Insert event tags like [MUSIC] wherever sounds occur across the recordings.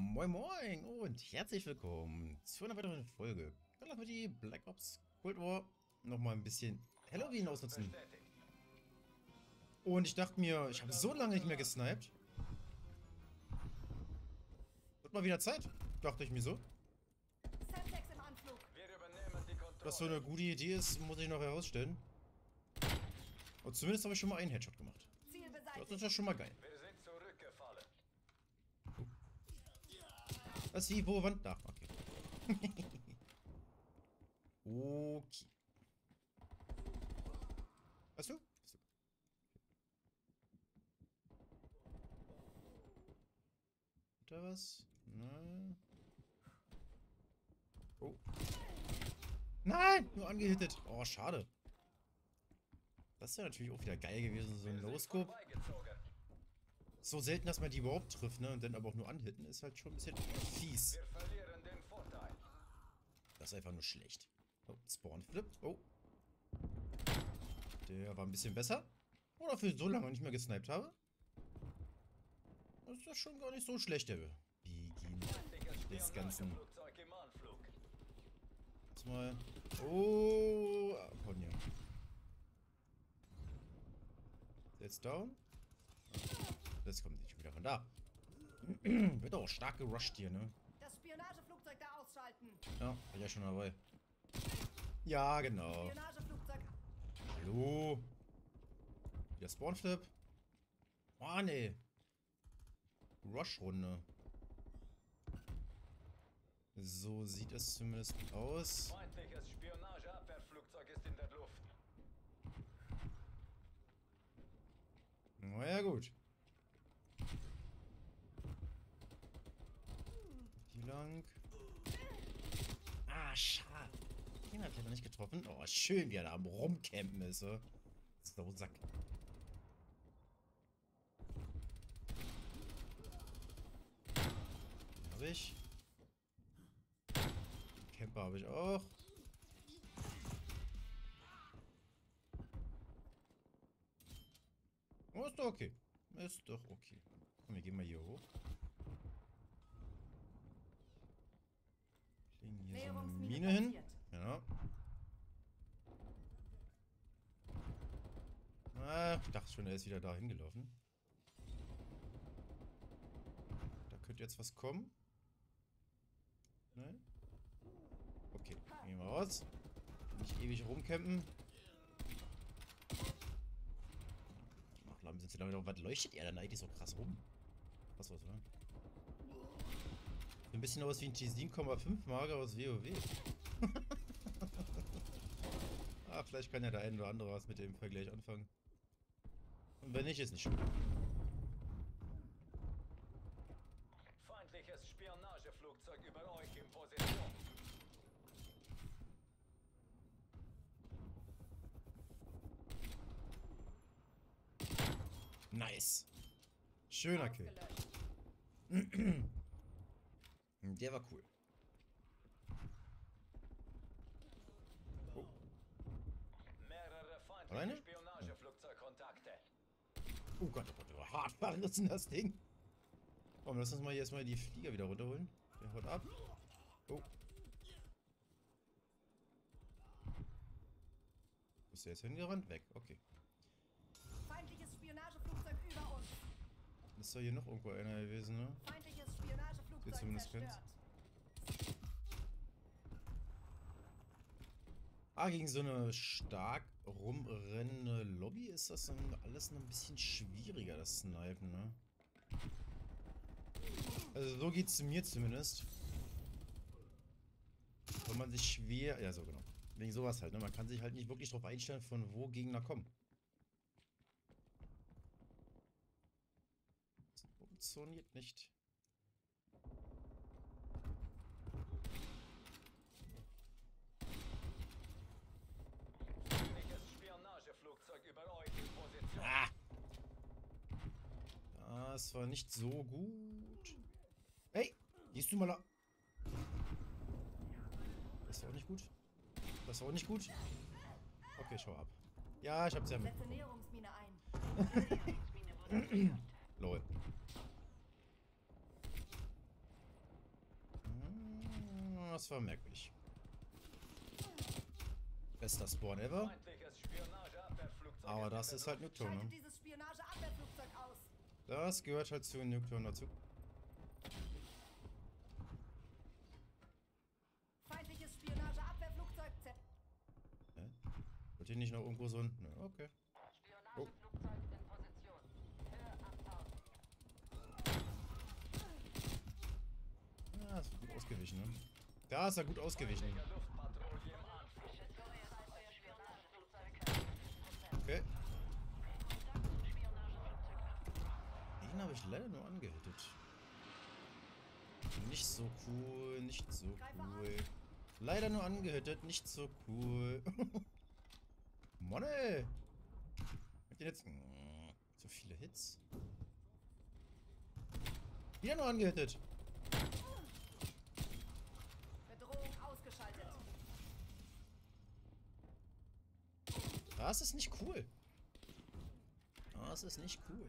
Moin Moin und herzlich willkommen zu einer weiteren Folge. Dann lassen wir die Black Ops Cold War nochmal ein bisschen Halloween ausnutzen. Und ich dachte mir, ich habe so lange nicht mehr gesniped. Wird mal wieder Zeit, dachte ich mir so. Was so eine gute Idee ist, muss ich noch herausstellen. Und zumindest habe ich schon mal einen Headshot gemacht. Das ist ja schon mal geil. Wir sind zurückgefallen. Was sie, wo, wann? Da, okay. [LAUGHS] okay. Hast du? Da was? Nein. Oh. Nein! Nur angehittet. Oh, schade. Das wäre natürlich auch wieder geil gewesen, so ein vorbeigezogen. So selten, dass man die überhaupt trifft, ne? Und dann aber auch nur anhitten, ist halt schon ein bisschen fies. Das ist einfach nur schlecht. Oh, Spawn Flip. Oh. Der war ein bisschen besser. Oder für so lange nicht mehr gesniped habe. Das ist ja schon gar nicht so schlecht, der Beginn des Ganzen. Jetzt mal. Oh, Ponja. Jetzt down. Das kommt nicht wieder von da. [CLEARS THROAT] Wird auch stark gerusht hier, ne? Das Spionageflugzeug da ausschalten. Ja, war ja schon dabei. Ja, genau. Hallo? Wieder Spawnflip? Oh, nee. Rush-Runde. So sieht es zumindest aus. Feindliches Spionageabwehrflugzeug ist in der Luft. Na ja, gut. Lang. Ah, schade. Den hab ich aber nicht getroffen. Oh, schön, wie er da am Rumcampen ist. So, so Sack. Hab ich. Camper habe ich auch. Oh, ist doch okay. Ist doch okay. Komm, wir gehen mal hier hoch. Näherungsmine Mine hin. Ja. Ah, ich dachte schon, er ist wieder da hingelaufen. Da könnte jetzt was kommen. Nein? Okay, gehen wir raus. Nicht ewig rumcampen. Ach, Lamm, sind sie damit Was leuchtet er denn eigentlich so krass rum? Was war's, oder? Ein bisschen aus wie ein T7,5 Mager aus WoW. ah, vielleicht kann ja der ein oder andere was mit dem Vergleich anfangen. Und wenn nicht, ist nicht schlimm. Feindliches Spionageflugzeug über euch in Position. Nice. Schöner Kill. Der war cool. Mehrere Alleine? feindliche Spionageflugzeugkontakte. Oh Gott, oh Gott, oh, hart verrissen das Ding. Komm, lass uns mal jetzt mal die Flieger wieder runterholen. Der haut ab. Oh. Wo ist der jetzt hingerannt? Weg, okay. Feindliches Spionageflugzeug über uns. Ist doch hier noch irgendwo einer gewesen, ne? Feindliches Jetzt zumindest zerstört. Ah, gegen so eine stark rumrennende Lobby ist das dann alles noch ein bisschen schwieriger, das Snipen, ne? Also so geht's mir zumindest. Wenn man sich schwer... Ja, so genau. Wegen sowas halt, ne? Man kann sich halt nicht wirklich drauf einstellen, von wo Gegner kommen. Das funktioniert nicht. Feindliches Spionageflugzeug über euch in Position. Ah! Das war nicht so gut. Hey, gehst du mal da? Das war auch nicht gut. Das war auch nicht gut. Okay, schau ab. Ja, ich hab's ja mit. Setze Näherungsmine ein. [LAUGHS] Lol. Das war merkwürdig. Bester Spawn ever. Aber das ist halt Nuketown, ne? dieses Spionageabwehrflugzeug aus. Das gehört halt zu Nuketown dazu. Feindliches Spionageabwehrflugzeug Z. Hä? Wollt ihr nicht noch irgendwo so ein... Ne, okay. Spionageflugzeug in Position. Höhe 8000. Ja, ist gut ausgewichen, ne? Da ist er gut ausgewichen. der Luftpatrouille im Anflug. Euer Spionageflugzeug. Okay. Kontakt zum Spionageflugzeug. Den habe ich leider nur angehittet. Nicht so cool, nicht so cool. Leider nur angehittet, nicht so cool. Mann ey! Hat den jetzt... So viele Hits. Wieder nur angehittet. Bedrohung ausgeschaltet. Das ist nicht cool. Das ist nicht cool.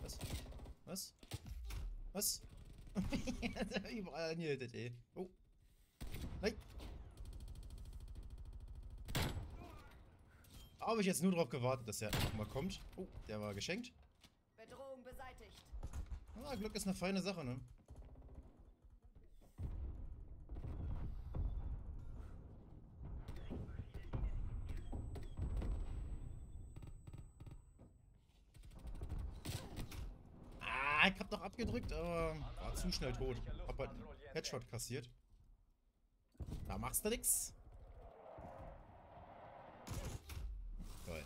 Was? Was? Was? Überall angehittet, ey. Oh. Nein. Habe ich jetzt nur darauf gewartet, dass er nochmal kommt. Oh, der war geschenkt. Bedrohung beseitigt. Ah, Glück ist eine feine Sache, ne? Abgedrückt, aber war zu schnell tot. Hab halt einen Headshot kassiert. Da machst du nix. Toll.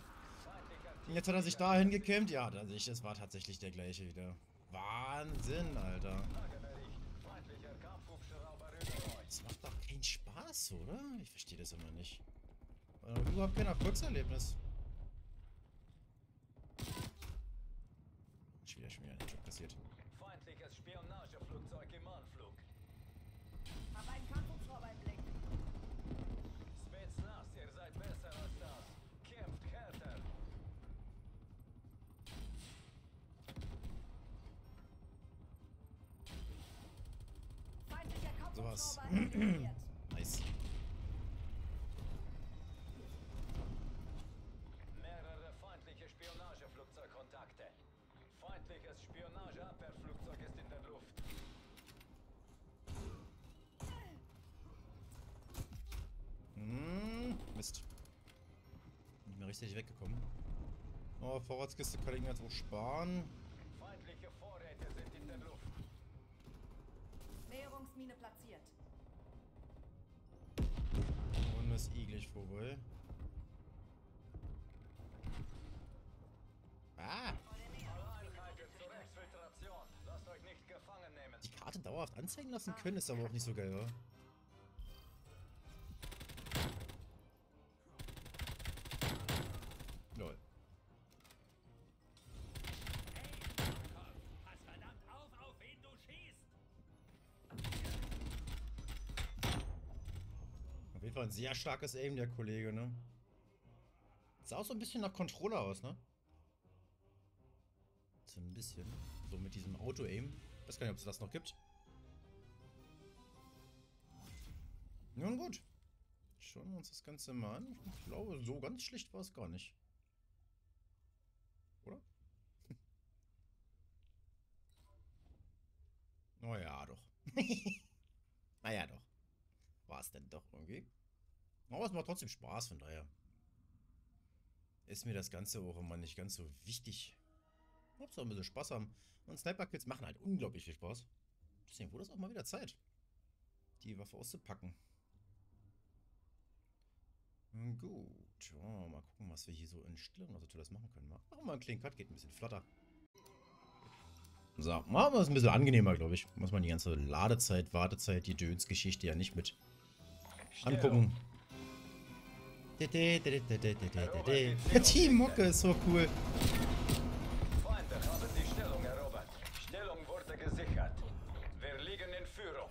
Jetzt hat er sich dahin gekämmt. Ja, da sehe ich, es war tatsächlich der gleiche wieder. Wahnsinn, Alter. Das macht doch keinen Spaß, oder? Ich verstehe das immer nicht. Überhaupt kein Erfolgserlebnis. Schon wieder, schon wieder einen Job kassiert. Eliminiert. Nice. Mehrere feindliche Spionageflugzeugkontakte. Feindliches Spionageabwehrflugzeug ist in der Luft. Hm, Mist. Nicht mehr richtig weggekommen. Oh, Vorratskiste kann ich mir jetzt auch sparen. Feindliche Vorräte sind in der Luft. Näherungsmine platziert. Euch nicht gefangen nehmen. Die Karte dauerhaft anzeigen lassen können, ist aber auch nicht so geil, oder? Fall ein sehr starkes Aim, der Kollege, ne? Sah auch so ein bisschen nach Controller aus, ne? So ein bisschen. So mit diesem Auto-Aim. Weiß gar nicht, ob es das noch gibt. Nun gut. Schauen wir uns das Ganze mal an. Ich glaube, so ganz schlicht war es gar nicht. Oder? [LAUGHS] Oh ja, doch. [LAUGHS] naja, doch. War es denn doch irgendwie. Aber es macht trotzdem Spaß, von daher. Ist mir das Ganze auch immer nicht ganz so wichtig. Hauptsache ein bisschen Spaß haben. Und Sniper-Kills machen halt unglaublich viel Spaß. Deswegen wurde es auch mal wieder Zeit, die Waffe auszupacken. Hm, Gut. Oh, mal gucken, was wir hier so in Stellung noch so Tolles machen können. Machen wir mal einen Clean Cut, geht ein bisschen flotter. So, machen wir es ein bisschen angenehmer, glaube ich. Muss man die ganze Ladezeit, Wartezeit, die Döns-Geschichte ja nicht mit angucken. Die Mucke ist so cool. Feinde haben die Stellung erobert. Stellung wurde gesichert. Wir liegen in Führung.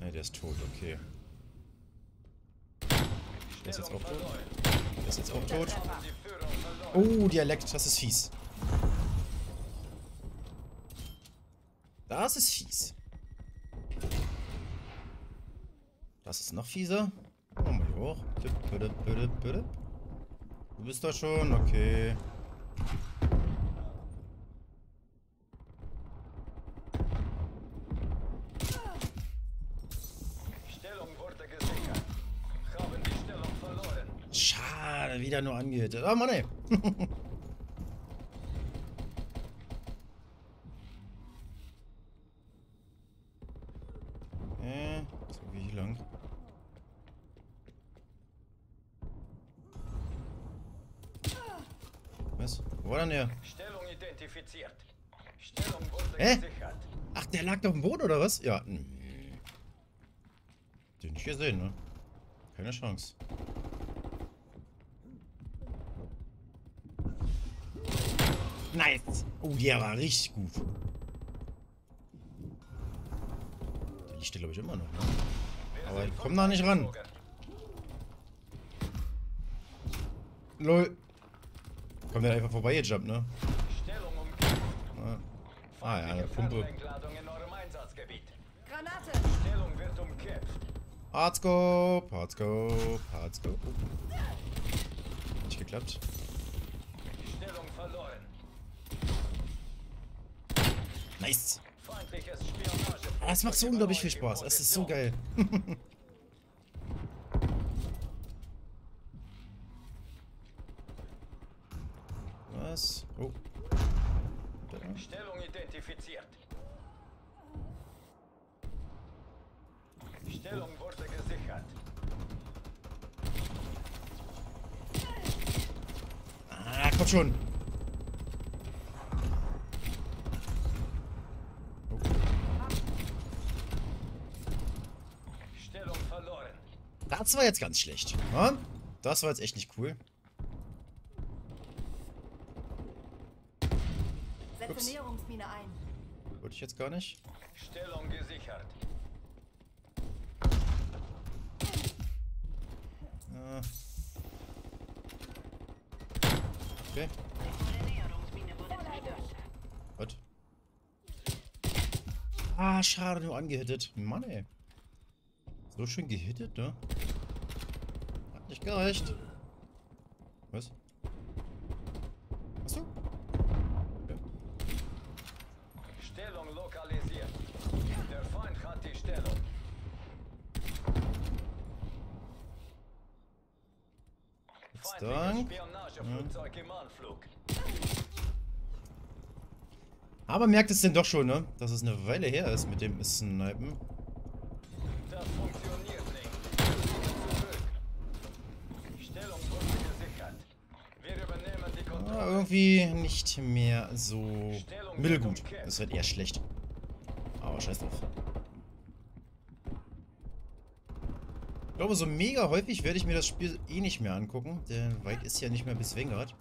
Ja, der ist tot, okay. Der ist jetzt auch tot. Der ist jetzt auch tot. Oh, Dialekt, das ist fies. Das ist fies. Das ist noch fieser. Hoch. Du bist da schon, okay. Stellung wurde gesichert. Haben die Stellung verloren. Schade, wieder nur angehittet. Oh Mann, ey. [LAUGHS] äh, so wie hier lang. Was? Wo war denn der? Stellung identifiziert. Stellung wurde Hä? gesichert. Ach, der lag da auf dem Boden oder was? Ja. Den nicht gesehen, ne? Keine Chance. Nice. Oh, der war richtig gut. Der liegt, glaube ich, immer noch. Ne? Aber ich komm da nicht ran. Lol. Kommt der einfach vorbeigejumpt, ne? Stellung umgeben. Ah, ah ja, eine Pumpe. Granate! Stellung wird umkämpft. Hardscope, Hardscope, Hardscope. Oh. Nicht geklappt. Stellung verloren. Nice. Feindliches Spionage. Ah, Es macht so unglaublich viel Spaß. Es ist so geil. [LAUGHS] Was? Oh. Da. Stellung identifiziert. Stellung wurde gesichert. Ah, komm schon. Oh. Stellung verloren. Das war jetzt ganz schlecht. Ja? Das war jetzt echt nicht cool. Setze Ups. Näherungsmine ein. Wollte ich jetzt gar nicht. Stellung gesichert. Ah. Okay. Eine Näherungsmine wurde zerstört. Was? Ah, schade, nur angehittet. Mann, ey. So schön gehittet, ne? Hat nicht gereicht. Was? Achso. Okay. Stellung lokalisiert. Der Feind hat die Stellung. Feindliches. Spionageflugzeug im Anflug. Aber merkt es denn doch schon, ne? Dass es eine Weile her ist mit dem Snipen. Ah, irgendwie nicht mehr so mittelgut. Das wird eher schlecht. Aber scheiß drauf. Ich glaube, so mega häufig werde ich mir das Spiel eh nicht mehr angucken, denn weit ist ja nicht mehr bis Wengert.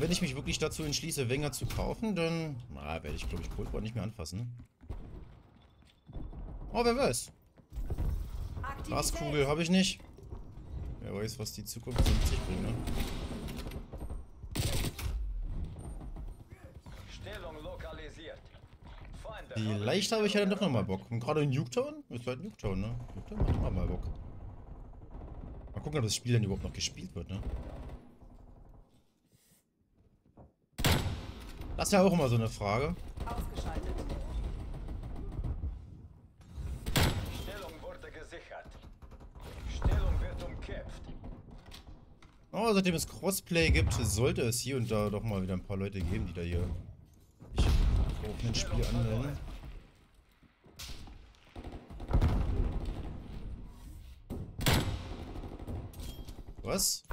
Und wenn ich mich wirklich dazu entschließe, Wenger zu kaufen, dann na, werde ich, glaube ich, Cold War nicht mehr anfassen. Oh, wer weiß. Glaskugel habe ich nicht. Wer weiß, was die Zukunft so mit sich bringt, ne? Stellung lokalisiert. Feinde Vielleicht habe ich ja dann doch nochmal Bock. Und gerade in Nuketown? Ist halt Nuketown, ne? Nuketown macht immer mal Bock. Mal gucken, ob das Spiel dann überhaupt noch gespielt wird, ne? Das ist ja auch immer so eine Frage. Ausgeschaltet. Stellung wurde gesichert. Stellung wird umkämpft. Aber seitdem es Crossplay gibt, sollte es hier und da doch mal wieder ein paar Leute geben, die da hier sich auf ein Spiel anmelden. Was?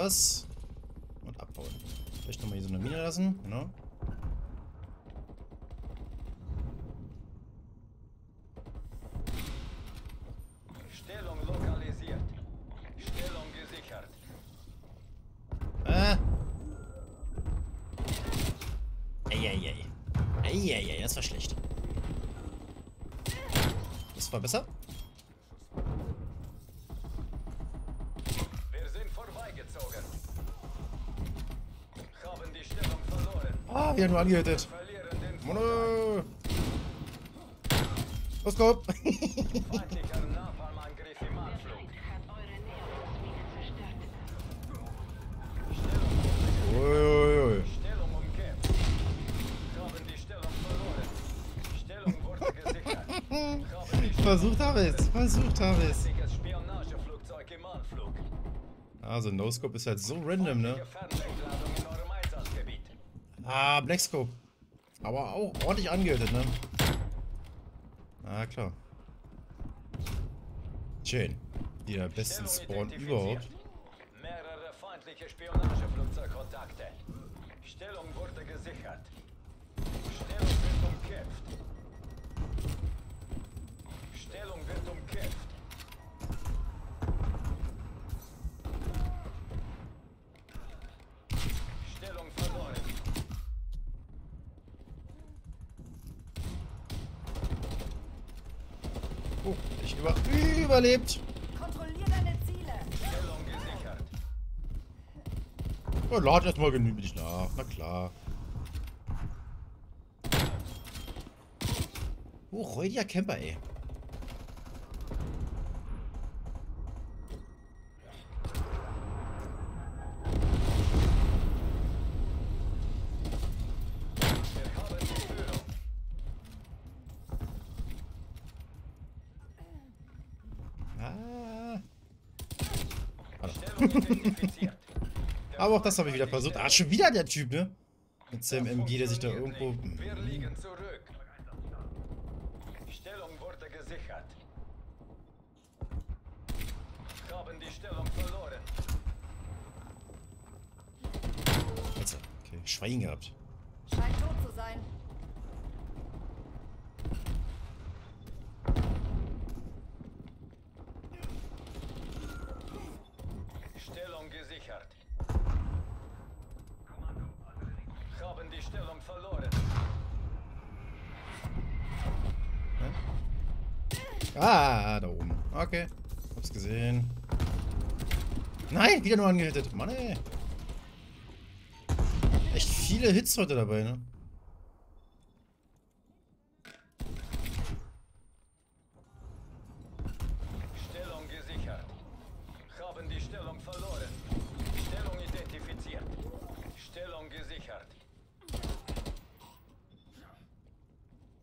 Sowas. Und abhauen. Vielleicht nochmal hier so eine Mine lassen, genau. Stellung lokalisiert. Stellung gesichert. Ah. Eieiei. Eieiei, das war schlecht. Das war besser. Wir sind vorbeigezogen. Haben die Stellung verloren. Ah, wieder nur angehittet. Verlieren den Mono. Los, komm. feindlicher Napalmangriff im Anflug. Hat eure Näherungsmine zerstört. Stellung, Uiuiui. Stellung umkämpft. Haben die verloren. Stellung wurde gesichert. Haben die Versucht habe es. Versucht habe es. im Anflug. Also, No-Scope ist halt so random, ne? Ah, Blackscope. Aber auch ordentlich angehittet, ne? Ah, klar. Schön. Der besten Spawn überhaupt. Mehrere feindliche Spionageflugzeugkontakte. Stellung wurde gesichert. Stellung wird umkämpft. Über überlebt. Kontrollier deine Ziele. Stellung gesichert. Oh, lad erstmal genügend nach. Na klar. Oh, räudiger Camper, ey. Wir haben die Führung. Ah. Aber auch das habe ich wieder versucht. Ah, schon wieder der Typ, ne? Mit seinem MG, der sich da irgendwo... Wir liegen zurück. Stellung wurde gesichert. Haben die Stellung verloren. Also, okay, Schwein gehabt. Scheint tot zu sein. Stellung gesichert. Haben die Stellung verloren. Ah, da oben. Okay. Hab's gesehen. Nein, wieder nur angehittet. Mann, ey. Echt viele Hits heute dabei, ne? Stellung gesichert. Haben die Stellung verloren. Stellung identifiziert. Stellung gesichert.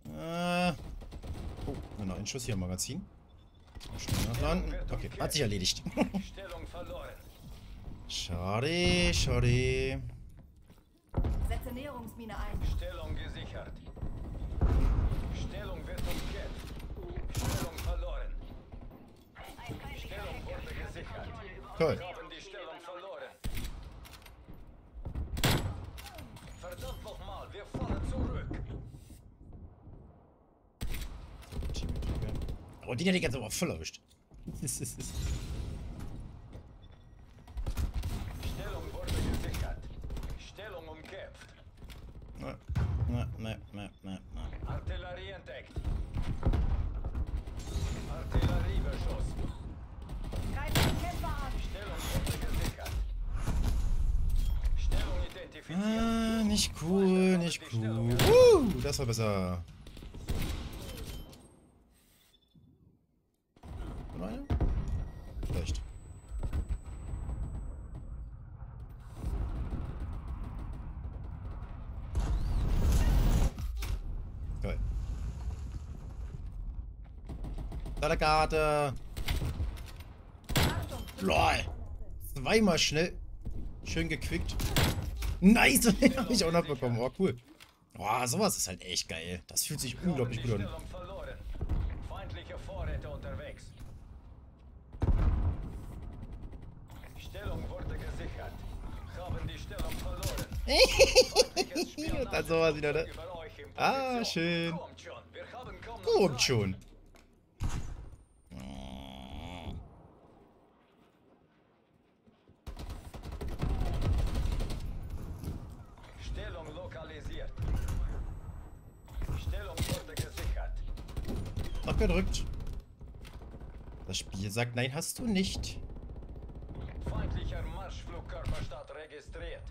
Äh. Oh, noch ein Schuss hier im Magazin. Okay, hat sich erledigt. Stellung [LAUGHS] verloren. schade, schade. Setze Näherungsmine ein. Stellung gesichert. Stellung wird umkämpft. Stellung verloren. Stellung wurde gesichert. Toll. Haben die Stellung verloren. Verdammt nochmal, wir fallen zurück. Oh, den hätte ich jetzt aber voll erwischt. Stellung wurde gesichert. Stellung umkämpft. Na, na, na, na, na, na. Artillerie entdeckt. Artilleriebeschuss. Greif den Kämpfer an. Stellung wurde gesichert. Stellung identifiziert. Ah, nicht cool, nicht cool. Uh, das war besser. Noch einer? Vielleicht. Geil. Achtung. LOL. Zweimal schnell. Schön gequickt. Nice. [LAUGHS] Hab ich auch noch bekommen. Oh, cool. Boah, sowas ist halt echt geil. Das fühlt sich unglaublich gut an. [LAUGHS] Und dann sowas wieder, ne? Ah, schön. Kommt schon, wir haben kaum noch Kommt Zeit. schon. Stellung lokalisiert. Gesichert. Abgedrückt. Das Spiel sagt, nein, hast du nicht. Feindlicher Marschflugkörperstart registriert.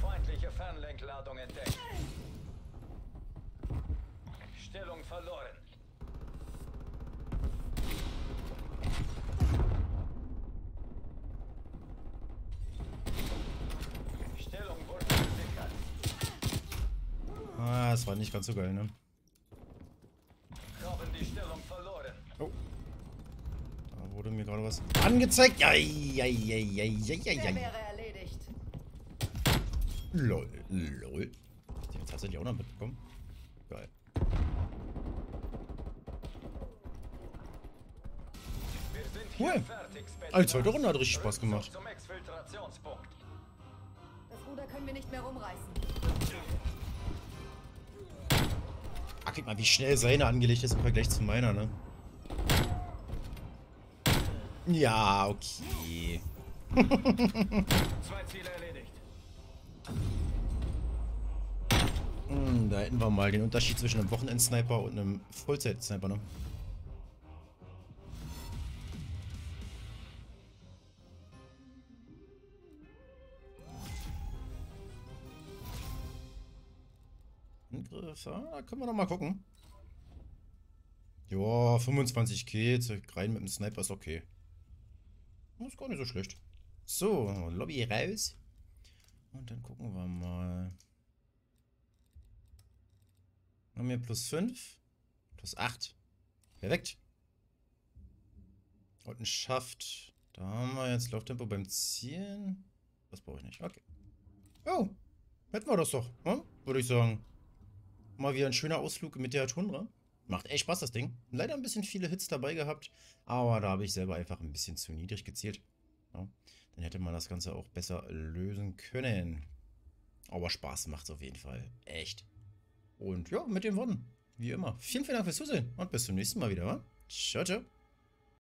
Feindliche Fernlenkladung entdeckt. Stellung verloren. Stellung wurde gesichert. Ah, das war nicht ganz so geil, ne? Haben die Stellung verloren. Oh. Da wurde mir gerade was angezeigt. Ei, ei, ei, ei, ei, ei, Der ei. wäre erledigt. Lol, lol. Die hat tatsächlich auch noch mitbekommen. Geil. Wir sind Cool. hier fertig, Special Also, zweite Ops. Runde hat richtig Spaß gemacht. Zum Exfiltrationspunkt. Das Ruder können wir nicht mehr rumreißen. Ah, guck mal, wie schnell seine angelegt ist im Vergleich zu meiner, ne? Ja, okay. [LAUGHS] Zwei Ziele erledigt. Hm, da hätten wir mal den Unterschied zwischen einem Wochenend-Sniper und einem Vollzeit-Sniper, ne? Ah, da können wir noch mal gucken. Ja, 25 Kills, rein mit dem Sniper ist okay. Ist gar nicht so schlecht. So, Lobby raus. Und dann gucken wir mal. Haben wir plus 5, plus 8. Perfekt. Und ein Schaft. Da haben wir jetzt Lauftempo beim Zielen. Das brauche ich nicht. Okay. Oh, hätten wir das doch, hm? würde ich sagen. Mal wieder ein schöner Ausflug mit der Tundra. Macht echt Spaß, das Ding. Leider ein bisschen viele Hits dabei gehabt, aber da habe ich selber einfach ein bisschen zu niedrig gezielt. Ja, dann hätte man das Ganze auch besser lösen können. Aber Spaß macht es auf jeden Fall. Echt. Und ja, mit dem Wonnen. Wie immer. Vielen, vielen Dank fürs Zusehen und bis zum nächsten Mal wieder. wa? Ciao, ciao.